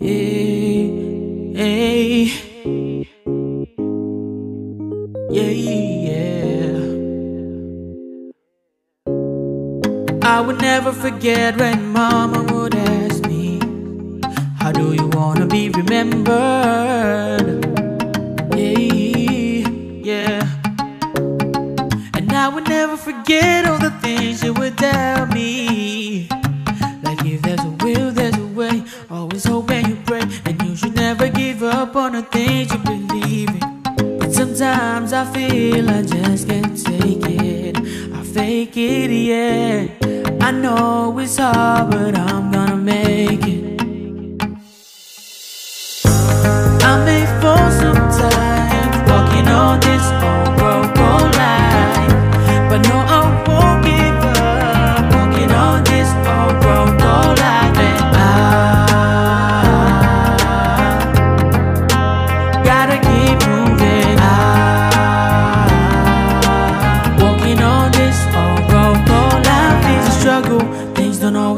Hey, hey. Yeah, yeah. I would never forget when mama would ask me, How do you wanna be remembered? Yeah, yeah. And I would never forget all the things you would tell me. Like if there's a will. Always hope and you pray. And you should never give up on the things you believe in. But sometimes I feel I just can't take it. I fake it, yeah. I know it's hard, but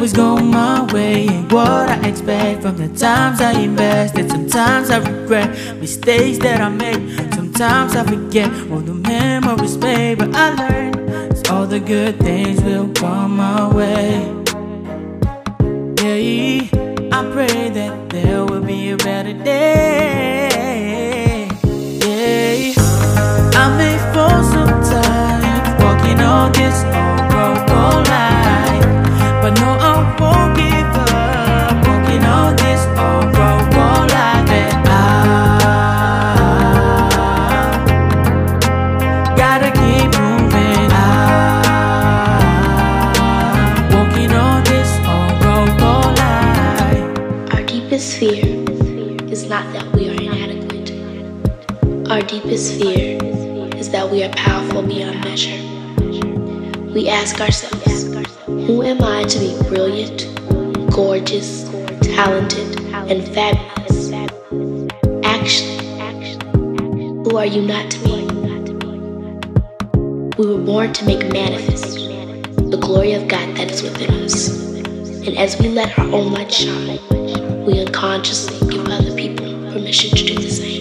always go my way, and what I expect from the times I invested. Sometimes I regret mistakes that I made. Sometimes I forget all the memories made, but I learned it's all the good things will come my way. Yeah, I pray that there will be a better day. Yeah, I may fall sometimes walking on this old fear is not that we are inadequate. Our deepest fear is that we are powerful beyond measure. We ask ourselves, who am I to be brilliant, gorgeous, talented, and fabulous? Actually, who are you not to be? We were born to make manifest the glory of God that is within us. And as we let our own light shine, we unconsciously give other people permission to do the same.